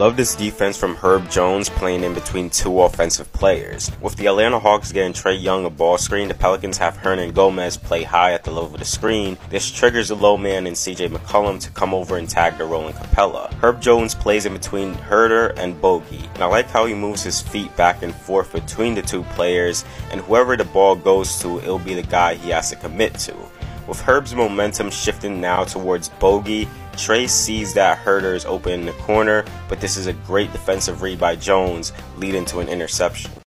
Love this defense from Herb Jones playing in between two offensive players. With the Atlanta Hawks getting Trae Young a ball screen, the Pelicans have Hernangómez play high at the level of the screen. This triggers the low man and CJ McCollum to come over and tag the rolling Capela. Herb Jones plays in between Huerter and Bogi, and I like how he moves his feet back and forth between the two players, and whoever the ball goes to, it'll be the guy he has to commit to. With Herb's momentum shifting now towards Bogi, Trae sees that Huerter is open in the corner, but this is a great defensive read by Jones, leading to an interception.